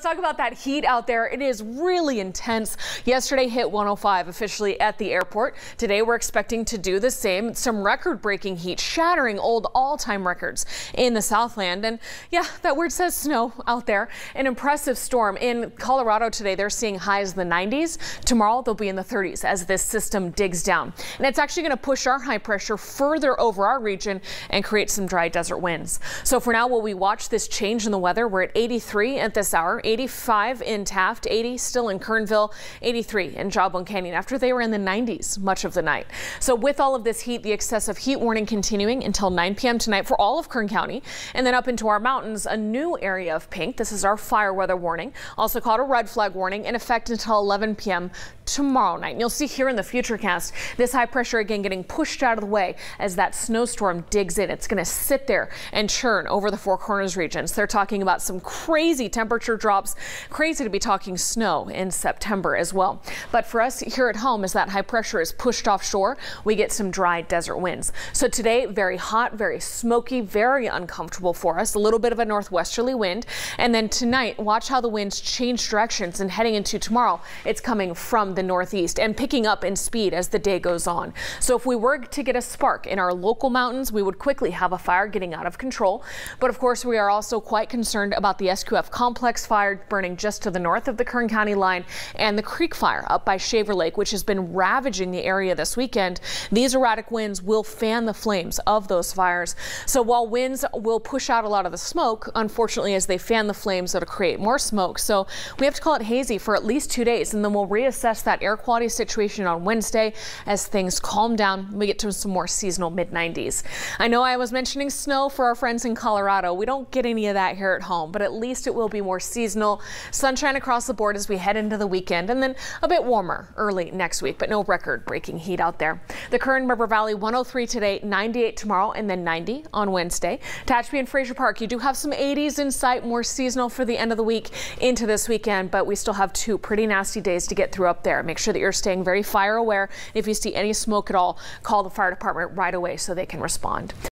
let's talk about that heat out there. It is really intense. Yesterday hit 105 officially at the airport. Today we're expecting to do the same. Some record breaking heat, shattering old all time records in the Southland. And yeah, that word says snow out there. An impressive storm in Colorado today. They're seeing highs in the 90s. Tomorrow they'll be in the 30s as this system digs down. And it's actually going to push our high pressure further over our region and create some dry desert winds. So for now, while we watch this change in the weather, we're at 83 at this hour. 85 in Taft, 80 still in Kernville, 83 in Jawbone Canyon after they were in the 90s much of the night. So with all of this heat, the excessive heat warning continuing until 9 p.m. tonight for all of Kern County. And then up into our mountains, a new area of pink. This is our fire weather warning, also called a red flag warning, in effect until 11 p.m. tomorrow night. And you'll see here in the Futurecast this high pressure again getting pushed out of the way as that snowstorm digs in. It's going to sit there and churn over the Four Corners regions. They're talking about some crazy temperature drops drops. Crazy to be talking snow in September as well. But for us here at home, as that high pressure is pushed offshore, we get some dry desert winds. So today, very hot, very smoky, very uncomfortable for us. A little bit of a northwesterly wind. And then tonight, watch how the winds change directions and heading into tomorrow, it's coming from the northeast and picking up in speed as the day goes on. So if we were to get a spark in our local mountains, we would quickly have a fire getting out of control. But of course, we are also quite concerned about the SQF complex fire fire burning just to the north of the Kern County line and the Creek Fire up by Shaver Lake, which has been ravaging the area this weekend. These erratic winds will fan the flames of those fires. So while winds will push out a lot of the smoke, unfortunately, as they fan the flames, it'll create more smoke. So we have to call it hazy for at least two days, and then we'll reassess that air quality situation on Wednesday as things calm down. We get to some more seasonal mid 90s. I know I was mentioning snow for our friends in Colorado. We don't get any of that here at home, but at least it will be more seasonal seasonal sunshine across the board as we head into the weekend and then a bit warmer early next week, but no record breaking heat out there. The Kern River Valley 103 today, 98 tomorrow, and then 90 on Wednesday. Tehachapi and Frazier Park, you do have some 80s in sight, more seasonal for the end of the week into this weekend, but we still have two pretty nasty days to get through up there. Make sure that you're staying very fire aware. If you see any smoke at all, call the fire department right away so they can respond.